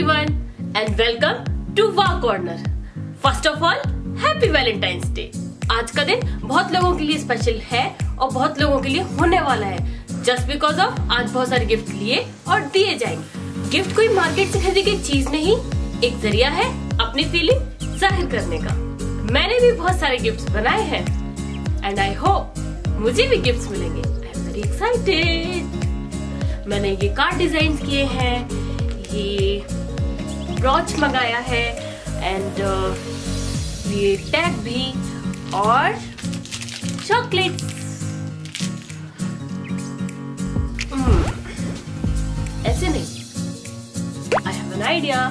everyone and welcome to Wow Corner. First of all, Happy Valentine's Day. आज का दिन बहुत लोगों के लिए स्पेशल है और बहुत लोगों के लिए होने वाला है। जस्ट बिकॉज़ ऑफ़ आज बहुत सारे गिफ्ट लिए और दिए जाएँगे। गिफ्ट कोई मार्केट से खरीदी गई चीज़ नहीं एक ज़रिया है अपनी फीलिंग ज़ाहिर करने का। मैंने भी बहुत सारे गिफ्ट्स बनाए हैं। एंड आई होप मुझे भी गिफ्ट्स मिलेंगे। आई एम वेरी एक्साइटेड मैंने ये कार्ड डिज़ाइन किए हैं ये ब्रॉच मंगाया है एंड uh, ये टैग भी और चॉकलेट hmm. ऐसे नहीं। I have an idea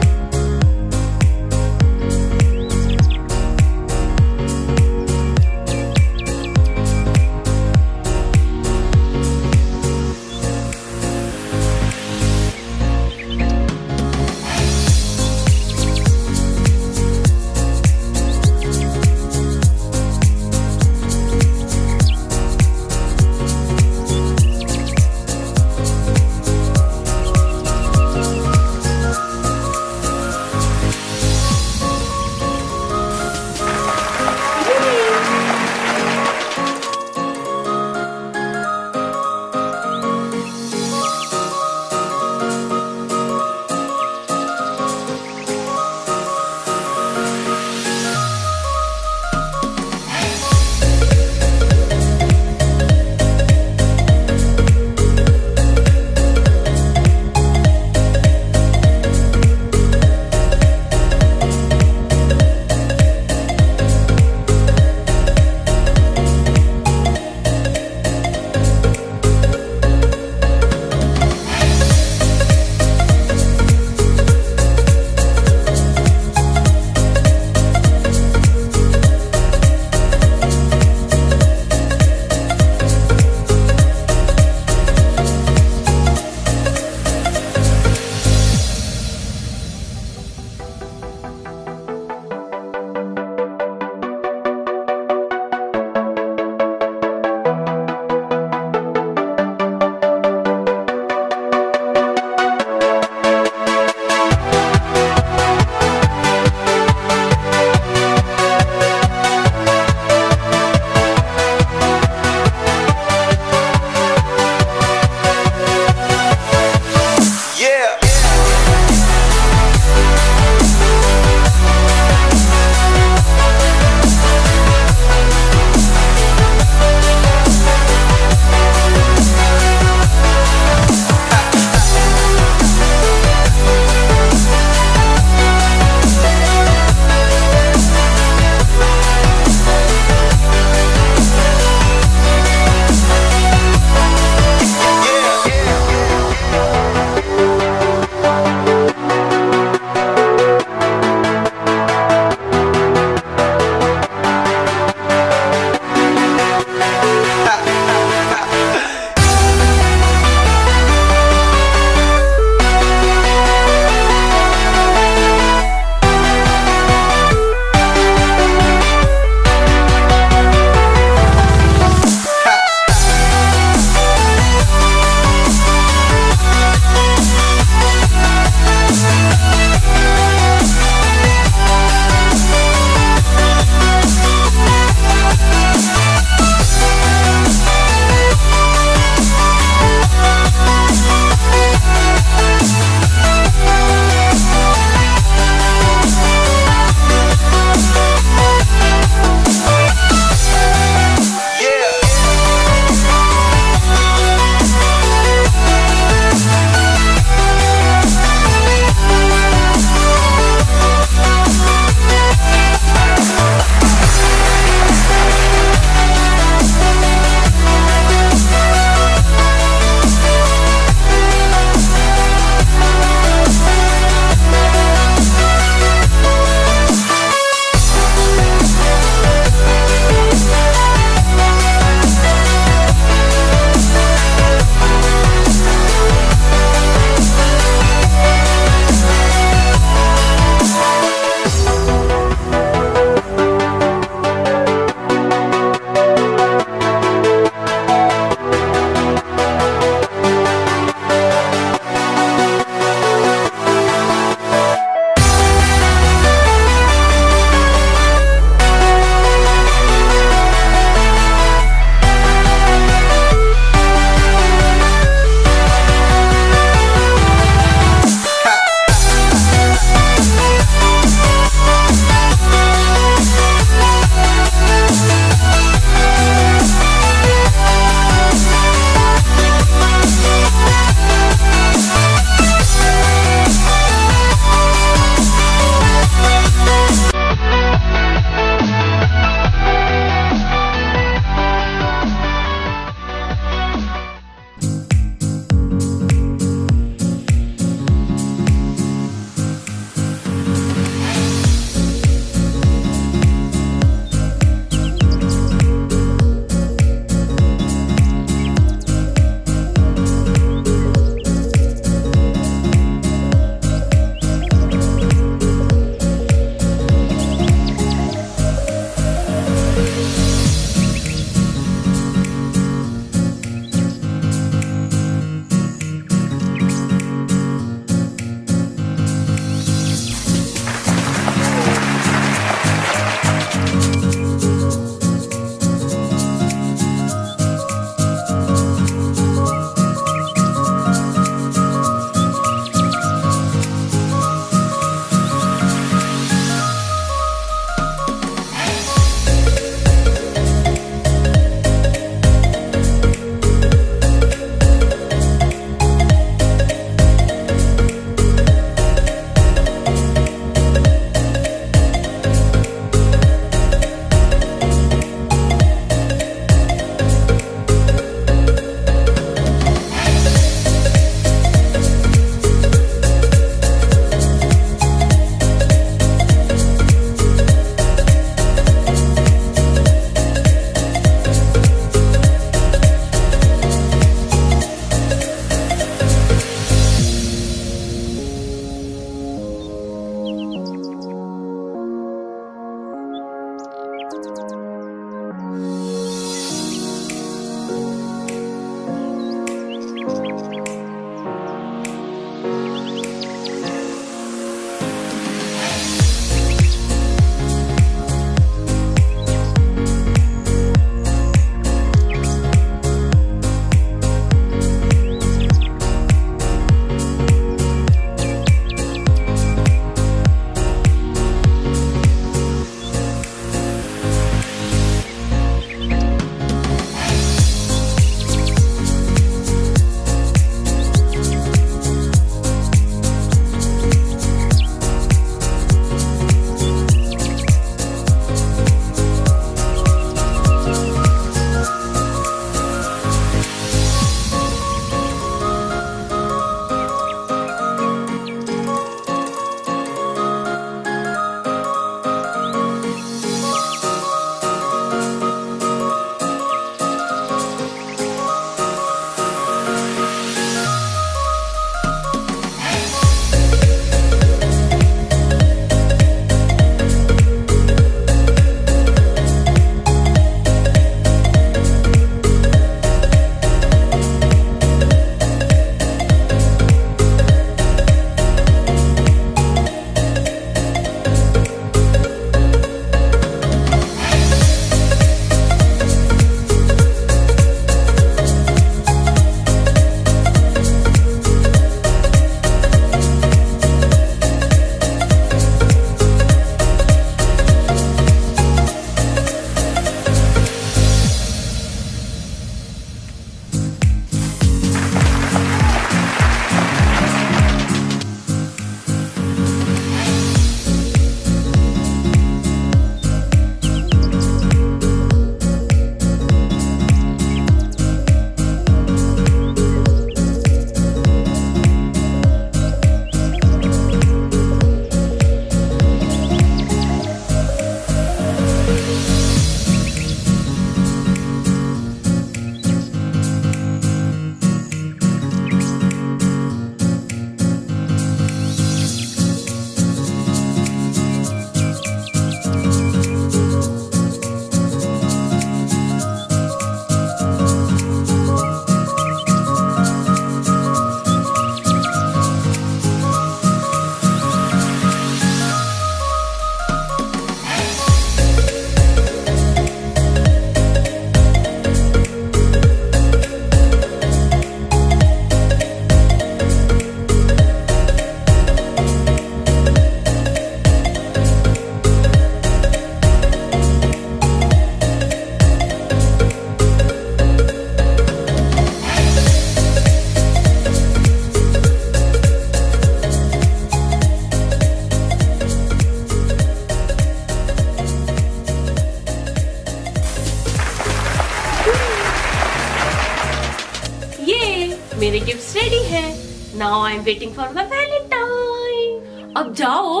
am waiting for my valentine अब जाओ,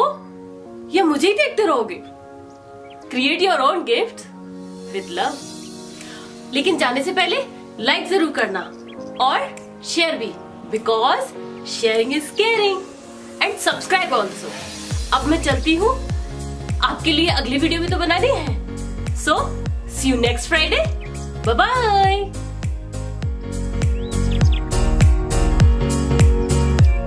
या मुझे ही देखते रहोगे। Create your own gift with love लेकिन जाने से पहले लाइक ज़रूर करना और शेयर भी because sharing is caring and subscribe also अब मैं चलती हूँ। आपके लिए अगली वीडियो भी तो बनानी है। So see you next Friday bye